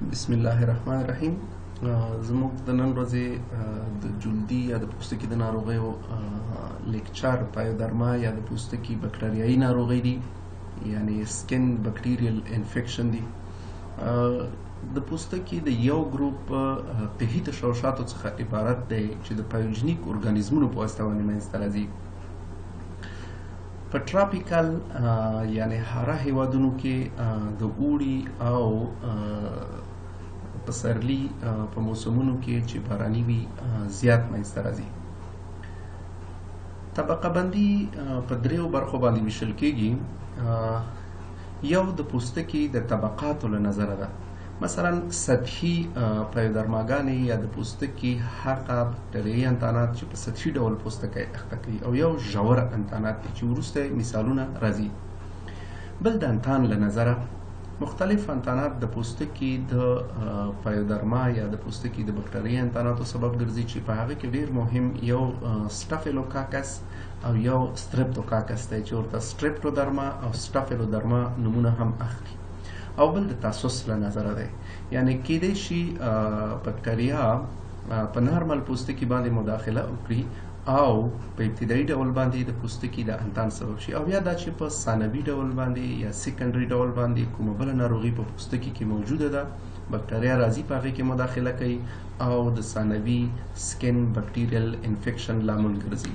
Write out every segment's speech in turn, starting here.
بسم الله الرحمن الرحیم زموږ د نن ورځې د جلدي یا د پوستکي د ناروغیو لیکچر پایودرما یا د پوستکي بکټریایي ناروغۍ دي یعنی سکن بکټیریل انفیکشن دي د پوستکي د یو ګروپ پهي تشوشاتو څخه عبارت دی چې د پایوجنیک ارګانیزمونو په واسطه باندې منځته راځي په ټراپیکل یعنی حاره هیوادونو کې د اوړي او پسرلی په موسمونو کې چې باراني وي زیات منځته راځي طبقه بندي په دریو برخو باندې ویشل کېږي یو د پوستکي د طبقاتو له نظره ده مثلا سطحي پایودرماګانې یا د پوستکي هغه باکتریايي انتانات چې په سطحي ډول پوستکی اخته کوي او یو ژور انتانات دی چې وروسته مثالونه راځي بل د انتان له نظره مختلف انتانات د پوستکي د پایودرما یا د پوستکي د بکټریا انتاناتو سبب ګرځي چې په هغه کې ډیر مهم یو سټافیلوکاکس او یو ستریپتوکاکس دی چې ورته ستریپټودرما او سټافیلودرما نمونه هم اخلي او بل د تاسوس له نظره دی یعنی کېدای شي بکټریا په نارمل پوستکي باندې مداخله وکړي او په ابتدایي ډول باندې د پوستکي د انتان سبب شي او یا دا چې په ثانوي ډول باندې یا سیکنډري ډول باندې کومه بله ناروغي په پوستکي کې موجوده ده بکټریا راځي په هغې کې مداخله کوي او د ثانوي سکن بکټیریل انفیکشن لامل ګرځي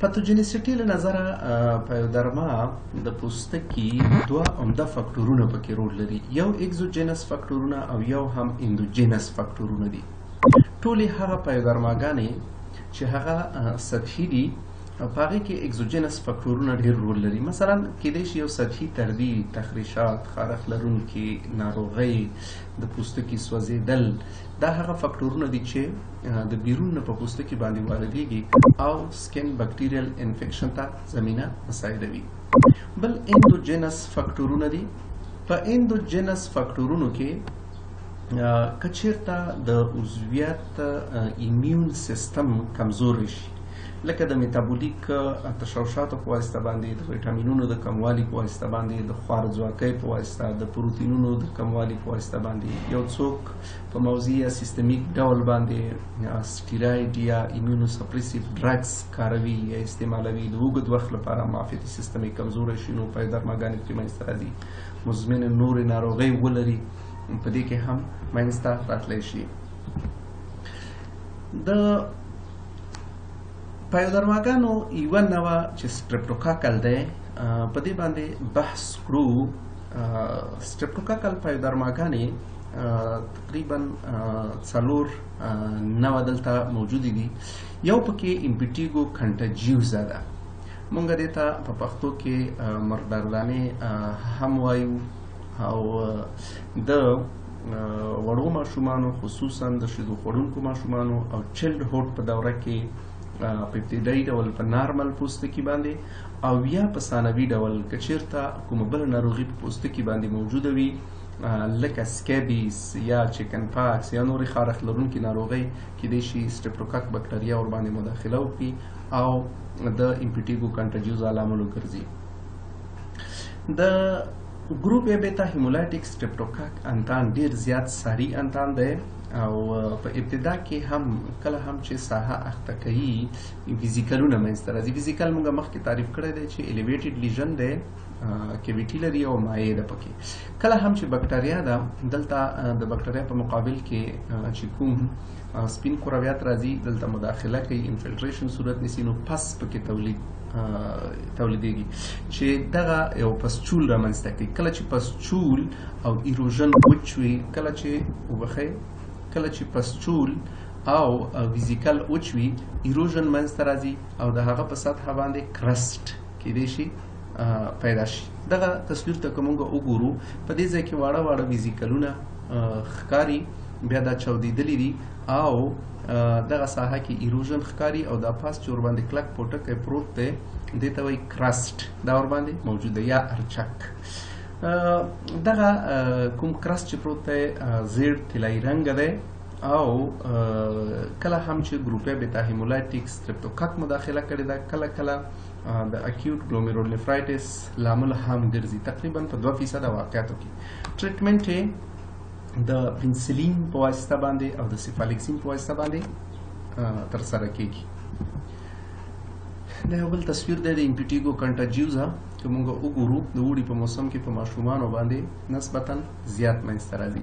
پتوجنسټي له نظره پایودرما د پوستکي دوه عمده فاکټورونه پکې رول لري یو اګزوجینس فاکټورونه او یو هم اندوجینس فاکټورونه دي ټولې هغه پایودرماګانې چې هغه سطحي دي په هغې کې اګزوجینس فاکټورونه ډېر رول لري مثلا کېدای شي یو سطحي تردي تخریشات خارښ لرونکي ناروغۍ د پوستکي سوځېدل دا هغه فاکټورونه دي چې د بیرون نه په پوستکي باندې واردېږي او سکن بکټیریل انفیکشن ته زمینه مساعدوي بل اندوجینس فاکټورونه دي په اندوجینس فاکټورونو کې کچیرته د عضویت ایمیون سیستم کمزور شي لکه د میتابولیک تشوشاتو په واسطه باندې د ویټامینونو د کموالي په واسطه باندې د خوارځواکۍ په واسطه د پروتینونو د کموالي په واسطه باندې یو څوک په موضعي یا سیستمیک ډول باندې سټیرایډ یا ایمونو سپریسیو ډرګز کاروي یا استعمالوي د اوږد وخت لپاره معافیتي سیستم یې کمزوری شي نو پای درماګانې پرې منځته راځي مزمنې نورې ناروغۍ ولري په دې کې هم منځته راتلی شي د پایودرماګانو یو نوع چې سټریپټوکاکل دی په دې باندې بحث کړو سټپټوکاکل پایودرماګانې تقریبا څلور نوع دلته موجودې دي یو پکې امپیټیګو کنټجیوزا ده مونږ دې ته په پښتو کې مرداردانې هم وایو او د وړو ماشومانو خصوصا د شیدو خوړونکو ماشومانو او چلډ هوډ په دوره کې په ابتدایي ډول په نارمل پوستکي باندې او یا په ثانوي ډول که چیرته کومه بله ناروغي په پوستکي باندې موجوده وي لکه سکیبیس یا چکن پاکس یا نورې خارښت لرونکي ناروغۍ کېدای شي سټپروکاک بکټریا ورباندې مداخله وکړي او د امپیټیګو کنټاجیوزا لامل وګرځي د ګروپ ای بیتا هیمولایټیک سټپټوکاک انتان ډیر زیات ساری انتان دی او په ابتدا کې هم کله هم چې ساحه اخته کوي ویزیکلونه منځته راځي ویزیکل موږ مخکې تعریف کړی دی چې الیویټډ لیژن دی کیویټی لري او مایع ده پکې کله هم چې بکټریا ده دلته د بکټریا په مقابل کې چې کوم سپین کرویات راځي دلته مداخله کوي انفلټریشن صورت نیسي نو پس پکې تولید تولیدېږي چې دغه یو پسچول رامنځته کوي کله چې پسچول او ایروژن وچوي کله چې وبخې کله چې پسچول او ویزیکل اوچ وي ایروژن منځته راځي او د هغه په سطح باندې کرسټ کېدی شي پیدا شي دغه تصویر ته کومه وګورو په دې ځای کې واړه واړه ویزیکلونه ښکاری بیا دا چودیدلی دي او دغه ساحه کې ایروژن ښکاری او دا پاس چې ور باندې کلک پوټکی پروت دی دې ته وایي کرسټ دا ور باندې موجود دی یا ارچک دغه کوم کرسټ چې پروت دی زیړ طلایي رنګ دی او کله هم چې ګروپي بتاهیمولایټیک سترپتوکک مداخله کړې ده کله کله د اکیوټ ګلومیرولنفرایټس لامل هم ګرځي تقریبا په 2 فیصد واقعاتو کې ټریټمنټ یې د پنسلین په واسطه باندې او د سیفالیکسین په واسطه باندې تر سره کیږي دا یو بل تصویر دی د امپیټیګو کنټاجیوزا که موږ وګورو د وړي په موسم کې په ماشومانو باندې نسبتا زیات منځته راځي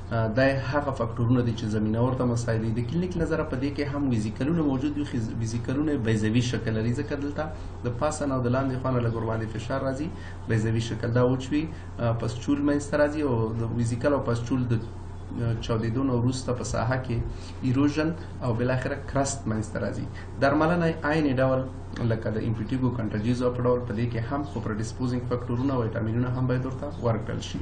دا هغه فاکټورونه دي چې زمينه ورته مساعد دي د کلینیک نظر په دې کې هم ویزیکلونه موجود وي ویزیکلونه بیزوي شکل لري ځکه دلته د پاسه نه او د لاندې خانه لګور باندې فشار راځي بیزوي شکل دا اوچوي پسچول مینځ ته راځي او د ویزیکل او پسچول د چاودیدو نه وروسته په ساحه کې ایروژن او بالاخره کرست منځته راځي درملنه عین ډول لکه د امپیټیګو کنټاجیزو په ډول په دې کې هم خو پرډیسپوزینګ فاکټورونه او ویټامینونه هم باید ورته ورکړل شي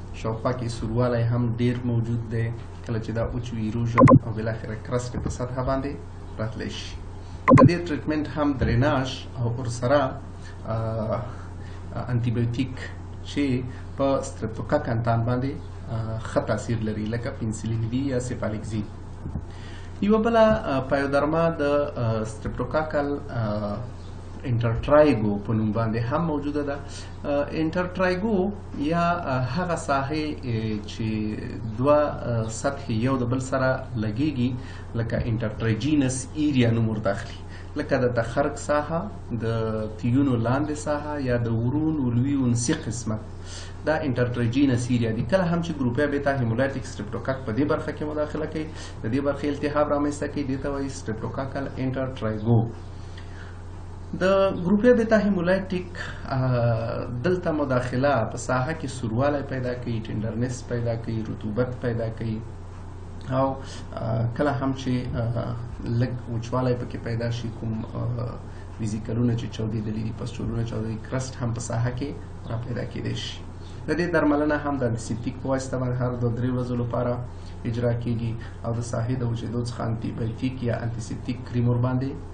شاوخوا کې سوروالی هم ډیر موجود دی کله چې دا اوچ وي ایروژن او بالاخره کرسټ په سطح باندې راتلی شي د دې ټریټمنټ هم دریناژ او ورسره انټي بایوټیک چې په سترپتوکا کانتان باندې ښه تاثیر لري لکه پنسلین وی یا سیفالیکزین یو بل پایودرما د سترپتوکاکل انټرټرایګو په نوم باندې هم موجوده ده انټرټرایګو یا هغه ساحه چې دوه سطحې یو د بل سره لګیږي لکه انټرټریجینس ایریا نوم ورته اخلي لکه د تخرک ساحه د تیونو لاندې ساحه یا د ورون ولوي انسي قسمت دا انټرټریجینس ایریا دي کله هم چې ګروپیا بیتا هیمولایټیک سټریپټوکاک په دې برخه کې مداخله کوي د دې برخې التهاب رامنځته کوي دې ته وایي سټریپټوکاکل انټرټرایګو د ګروپې د تاهي مولای ټیک دلته مداخله په ساحه کې سوروالی پیدا کوي ټینډرنس پیدا کوي رطوبت پیدا کوي او کله هم چې لږ وچوالی پکې پیدا شي کوم فزیکلونه چې چاودېدلي دي پسټولونه چاودېدلي کرسټ هم په ساحه کې را پیدا کېدای شي د دې درملنه هم د انتیسیپتیک په واسطه باندې هر دوه درې ورځو لپاره اجرا کېږي او د ساحې د وچېدو څخه انتي بایوتیک یا انتیسیپتیک کریم ورباندې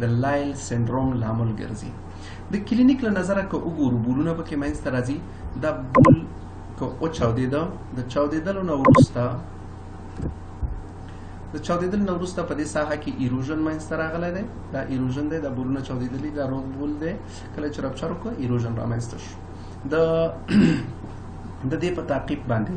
د لایل سندروم لامل ګرځي د کلینیک له نظره که وګورو بولونه پکې منځته راځي دا بول که او چاودېده د چاودېدلو نه وروسته د چاودېدل نه وروسته په دې ساحه کې ایروژن منځته راغلی دی دا ایروژن دی دا بولونه چاودېدلي دا روغ بول دی کله چې رپچر وکړو ایروژن رامنځته شو د د دې په تعقیب باندې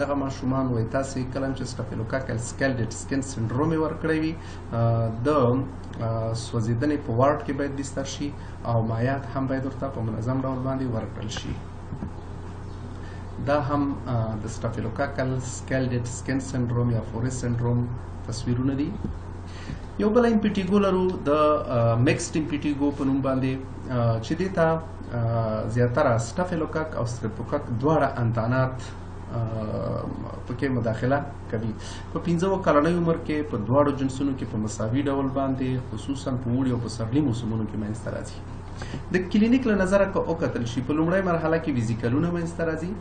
دغه ماشومان وای تاسو کلم چې سټافیلوکاکل سکلډټ سکن سندروم ورکړی وي د سوځیدنې په وارډ کې باید بستر شي او مایات هم باید ورته په منظم ډول باندې ورکړل شي دا هم د سټافیلوکاکل سکلډټ سکن سندروم یا فورس سندروم تصویرونه دي یو بل امپیټیګو لرو د میکسډ امپیټیګو په نوم باندې چې دې ته زیاتره سټافیلوکک او ستریپوکک دواړه انتانات پکې مداخله کوي په 15 کلنۍ عمر کې په دواړو جنسونو کې په مساوي ډول باندې خصوصا په وړي او په سرلي موسمونو کې منځته راځي د کلینیک له نظره که او قتل شي په لومړی مرحله کې ویزیکلونه منځته راځي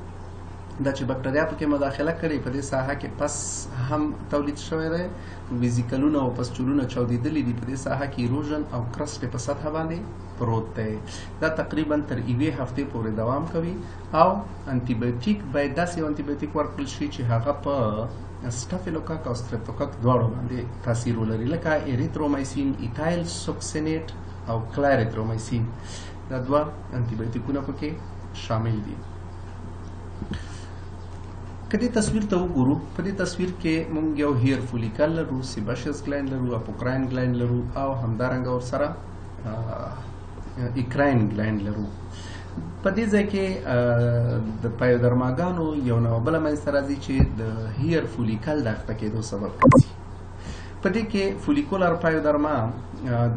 دا چې بکټریا پکې مداخله کړي په دې ساحه کې پس هم تولید شوی دی ویزیکلونه او پسچولونه چاودیدلې دي په دې ساحه کې ایروژن او کرسټ په سطح باندې پروت دی دا تقریبا تر یوې هفتې پورې دوام کوي او انټي بایوټیک باید داسې یو انټي بایوټیک ورکړل شي چې هغه په سټافیلوکاک او سترپتوکاک دواړو باندې تاثیر ولري لکه اریترومایسین ایتایل سوکسینیټ او کلاریترومایسین دا دوه انټي بایوټیکونه پکې شامل دي کدی تصویر ته وګورو په دې تصویر کې مونږ یو هیر فولیکل لرو سیبشس ګلند لرو اپوکراین ګلند لرو او همدارنګه ورسره ایکراین ګلند لرو په دې ځای کې د پایودرماګانو یو نو بل منځ ته راځي چې د هیر فولیکل د اخته کېدو سبب ګرځي په دې کې فولیکولر پایودرما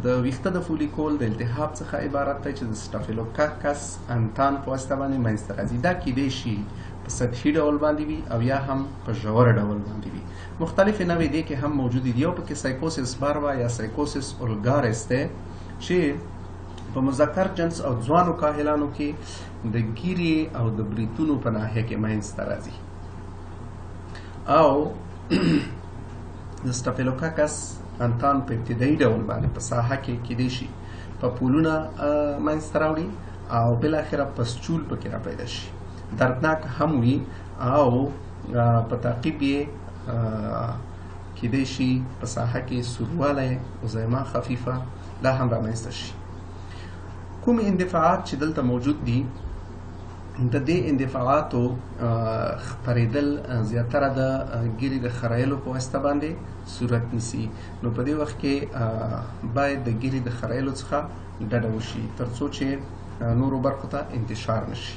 د ویښته د فولیکول د التهاب څخه عبارت دی چې د سټافیلوکاکس انتان په واسطه باندې منځ ته راځي دا کېدای شي په سطحي ډول باندې وي او یا هم په ژور ډول باندې وي مختلفې نوعې دې کې هم موجودې دي او پکې سایکوسیس باروا یا سایکوسیس اولګارس دی چې په مذکر جنس او ځوانو کاهلانو کې د ګیرې او د بریتونو په ناحیه کې منځته راځي او د سټافیلوکاکس انتان په ابتدایي ډول باندې په ساحه کې کېدای شي په پولونه منځته راوړي او بل اخره پسچول پکې را پیدا شي دردناک هم وي او په تعقیب یې کېدای شي په ساحه کې سوروالی اوزایما خفیفه دا هم رامنځته شي کوم اندفاعات چې دلته موجود دي د دې اندفاعاتو خپرېدل زیاتره د ګیري د خرایلو په واسطه باندې صورت نیسي نو په دې وخت کې باید د ګیري د خرایلو څخه ډډه وشي ترڅو چې نورو برخو ته انتشار نشي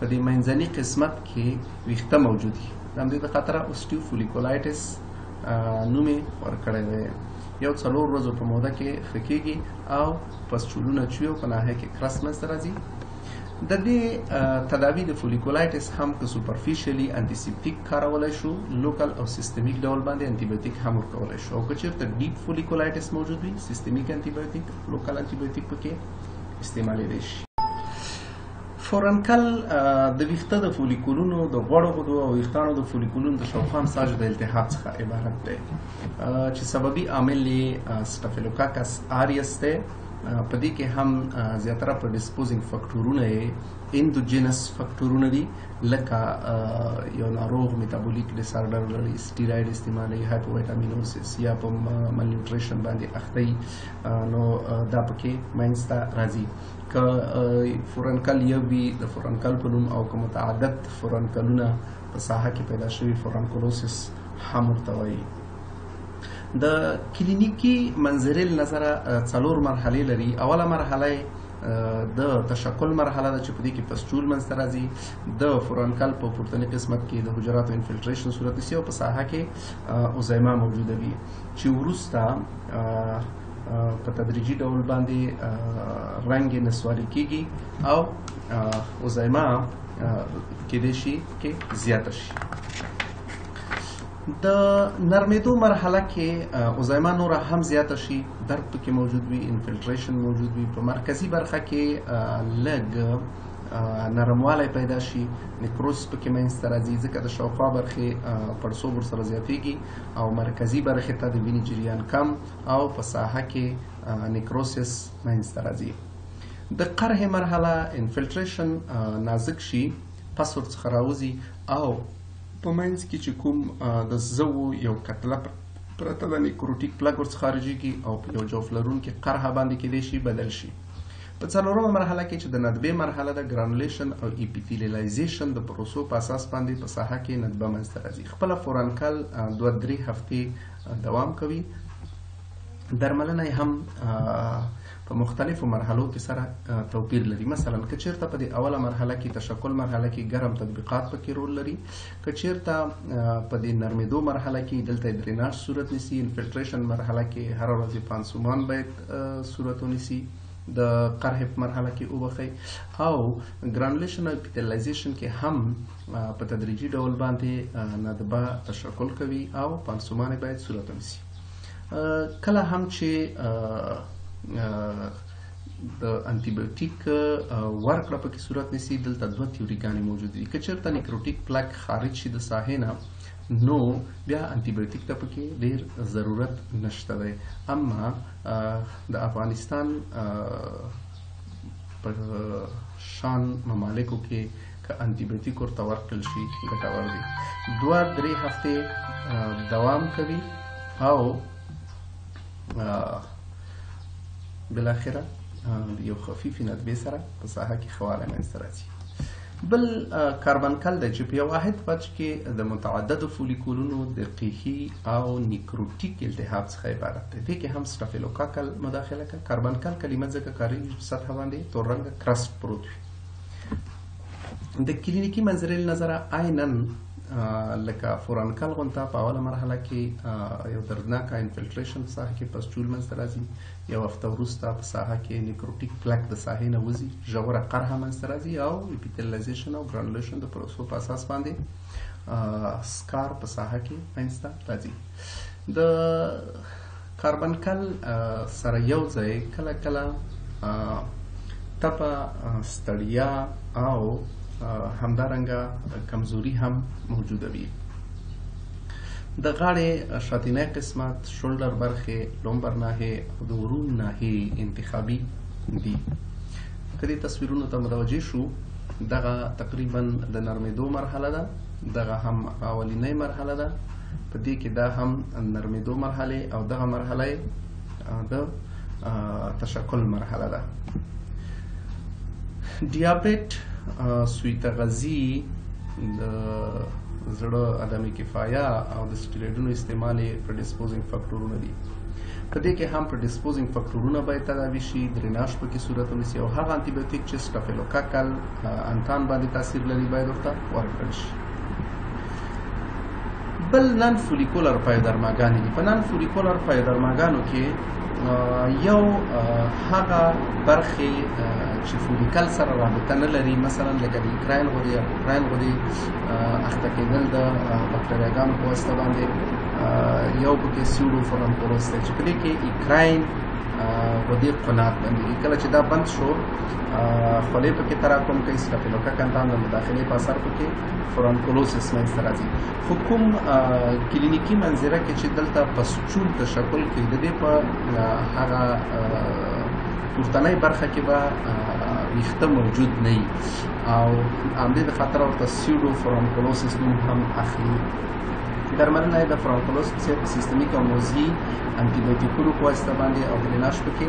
په دې منځني قسمت کې ویښته موجود دي د همدې د خاطر اوسټیو فولیکولایټس نوم یې ورکړی دی یو څلور ورځو په موده کې ښه کېږي او پسچولونه چوي او په ناحیه کې کرس منځته راځي د دې تداوی د فولیکولایټس هم که سوپرفیشلی انټیسیپټیک کارولای شو لوکل او سیستمیک ډول باندې انټیبیوټیک هم ورکولای شو او که چیرته ډیپ فولیکولایټس موجود وي سیستمیک انټیبیوټیک لوکل انټیبیوټیک پکې استعمالېدای شي فورنکل د ویښته د فولیکولونو د غوړو غدو او ویښتانو د فولیکولونو د شاوخوا مساج د التهاب څخه عبارت دی چې سببي عامل یې سټافیلوکاکس آریس دی په دې کې هم زیاتره په ډیسپوزینګ فاکټورونه یې اندوجینس فاکټورونه دي لکه یو ناروغ میتابولیک ډیس آرډر لري سټیراید استعمالوي هایپوویټامینوسس یا په مالنیوټریشن باندې اخته نو دا پکې منځته راځي که فرنکل یو وي د فرنکل په نوم او که متعدد فرنکلونه په ساحه کې پیدا شوي فرنکولوسیس هم ورته وایي د کلینیکی منظرې نظر څلور مرحله لري اوله مرحله د تشکل مرحله ده چې په دې کې پسچول منځته راځي د فرانکل په پورتني قسمت کې د حجراتو انفلټریشن صورت سي او په ساحه کې اوزایما موجوده وي چې ورسته په تدریجي ډول باندې رنګ نسواري کیږي او اوزایما کې دې شي کې زیات شي د نرمیدو مرحله کې اوزایما نور هم زیات شي درد پکې موجود وي انفلټریشن موجود وي په مرکزی برخه کې لګ نرموالی پیدا شي نیکروس پکې منځته راځي ځکه د شاوخوا برخې پړسوب ورسره زیاتېږي او مرکزي برخې ته د وینې جریان کم او په ساحه کې نیکروسیس منځته راځي د قرح مرحله انفلټریشن نازک شي پس ورڅخه راوځي او په منځ کې چې کوم د زوو یو کتله پرته د نیکروټیک پلګ ورڅخه خارجيږي او په یو جوف لرونکي قرح باندې کېدای شي بدل شي په څلورمه مرحله کې چې د ندبې مرحله د ګرانولیشن او ایپیتیلیلایزیشن د پروسو په اساس باندې په ساحه کې ندبه منځته راځي خپله فورانکل دوه درې هفتې دوام کوي درملنه هم په مختلفو مرحلو کې سره توپیر لري مثلا که چیرته په دې اوله مرحله کې تشکل مرحله کې ګرم تطبیقات پکې رول لري که چیرته په دې نرمیدو مرحله کې دلته دریناج صورت نیسي انفلټریشن مرحله کې هر ورځ پانسومان باید صورت ونیسي د قرح په مرحله کې وبخي او ګرانولیشن او اپیتلایزیشن کې هم په تدریجي ډول باندې ندبه تشکل کوي او پانسومان باید صورت ونیسي کله هم چې د انټي بایوټیک ورکړه پکې صورت نیسي دلته دوه تیوریګانې موجود دي که چېرته نیکروټیک پلک خارج شي د ساحې نه نو بیا انټي بایوټیک ته پکې ډېر ضرورت نشته دی اما د افغانستان په شان ممالکو کې که انتي بیوتیک ورته ورکړل شي ګټور دی دوه درې هفتې دوام کوي او بالاخره یو خفیف ندبې سره په ساحه کې خواله منځته راځي بل کاربن کل دی چې په یو واحد بچ کې د متعددو فولیکولونو د قیحي او نیکروټیک التهاب څخه عبارت دی دې کې هم سټافیلوکاکل مداخله کوي کاربن کل کلمه ځکه کارېږي چې سطحه باندې تور رنګه کرسټ پروت وي د کلینیکي منظرې له نظره عینا لکه فورانکل غونته په اوله مرحله کې یو دردناک انفلټریشن په ساحه کې پسچول منځته راځي یو هفته وروسته په ساحه کې نیکروټیک پلک د ساحې نه وځي ژوره قرحه منځته راځي او اپیتلایزیشن او ګرانولیشن د پروسو په اساس باندې سکار په ساحه کې منځته راځي د کاربنکل سره یو ځای کله کله تبه، ستړیا او همدارنګه کمزوري هم موجوده وي. د غاړې شاتینی قسمت، شولډر برخې، لومبر ناحې او د ورون ناحې انتخابي دي. که دې تصویرونو ته متوجه شو دغه تقریبا د نرمېدو مرحله ده دغه هم اولینۍ مرحله ده په دې کې دا هم نرمېدو مرحله او دغه مرحله د تشکل مرحله ده دیابت سویته غزي د زړه عدم کفایا او د سټیرویډونو استعمال په ډیسپوزینګ فاکټورونه دي په دې کې هم په ډیسپوزینګ فاکټورونه باید تداوي شي دریناج په کې صورت ونیسي او هغه انټي بایوټیک چې سټافیلوکاکل انتان باندې تاثیر لري باید ورته ورکړل شي بل نن فولیکولر پایدرماګانې دي په نن فولیکولر پایدرماګانو کې یو هغه برخې چې فولیکل سره رابطه نه لري مثلا لکه د یوکراین غدې یا اوکراین غدې اخته کېدل د بکټریاګانو په واسطه باندې یو پکې سیوډو فورم پروس دی چې په دې کې یوکراین غدې قنات باندې کله چې دا بند شو خولې پکې تراکم کوي سټافیلوکا کنټان د مداخلې په اثر پکې فرانکولوسس منځته راځي خو کوم کلینیکي منظره کې چې دلته پسچول تشکل کې د دې په هغه پورتنۍ برخه کې به ویښته موجود نه او همدې د خاطر ورته سیوډو فرانکولوسس نوم هم اخلي درملنه د فرانکولوس په سیستمیک او موضعي انټي بایوټیکونو په واسطه باندې او دریناج پکې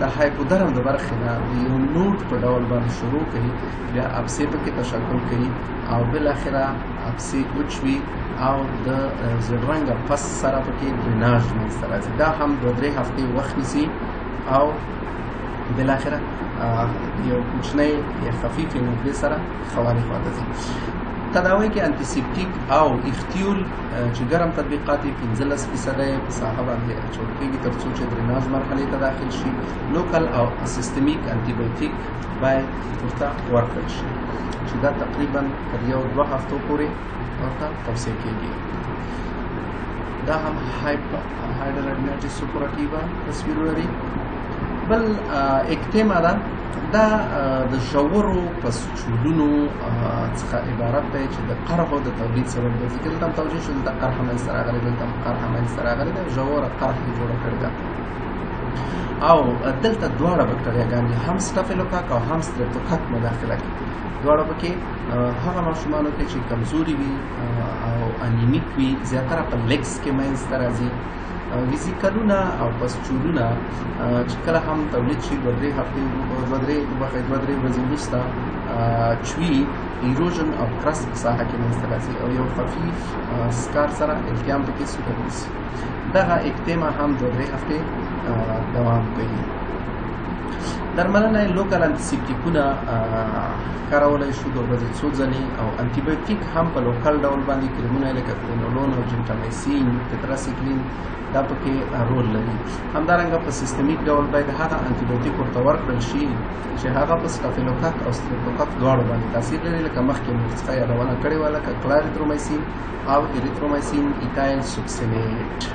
د هایپودرم د برخې نه د یو نوټ په ډول باندې شروع کوي بیا اپسې پکې تشکل کوي او بل اخره اپسې کوچوي او د زړرنګ پس سره پکې ډریناج منځته راځي دا هم دوه درې هفتې وخت نیسي او بل اخره یو کوچنی یا خفیف نوبلې سره خوارې خواته ځي تداوی کې انتیسیپټیک او اختیول چې ګرم تطبیقات یې 15 فیصد په ساحه باندې جوړ کېږي تر څو چې دریناج مرحلې ته داخل شي لوکل او سیستمیک انټي بایوټیک باید ورته ورکړل شي چې دا تقریبا تر یو دوه هفتو پورې ورته توسعه کېږي دا هم هایډر اډنټي سوپراتیوا تصویر لري بل اکتیما ده دا د ژورو په سودونو څخه عبارت دی چې د قرح او د تولید سبب ګرځي که دلته هم توجیه شو دلته قرح منځته راغلی دلته هم قرح منځته راغلی ده ژوره قرح یې جوړه کړې ده او دلته دواړه بکټریاګان دي هم سټافیلوکاک او هم سترپتوکاک مداخله کوي دواړه پکې هغه ماشومانو کې چې کمزوري وي او انیمیک وي زیاتره په لیګس کې منځته راځي ویزیکلونه او پسچولونه چې کله هم تولید شي دوه درې هفتې دوه درې وبخښئ دوه درې ورځې وروسته چوي ایروژن او کرس په ساحه کې منځته راځي او یو خفیف سکار سره التیام پکې سوده نیسي دغه اکتیما هم دوه درې هفتې دوام کوي درملنه لوکال انتیسیپټیکونه کارولای شو د ورځې څو ځلې او انټي بایوټیک هم په لوکال ډول باندې کریمونه لکه کونولون او جنټامیسین سینګ ته ترسه کړي دا پکې رول لري همدارنګه په سیستمیک ډول باید هغه انټي بایوټیک ورته ورکړل شي چې هغه په سټافیلوکاک او ستریپټوکاک دواړو باندې تاثیر لري لکه مخکې موږ څخه یادونه کړې وه لکه کلاریترومایسین او اریترومایسین ایتایل سوکسینیټ